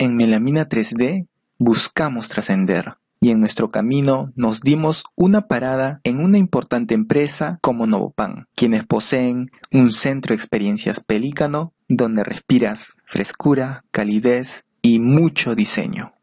En Melamina 3D buscamos trascender y en nuestro camino nos dimos una parada en una importante empresa como Novopan, quienes poseen un centro de experiencias pelícano donde respiras frescura, calidez y mucho diseño.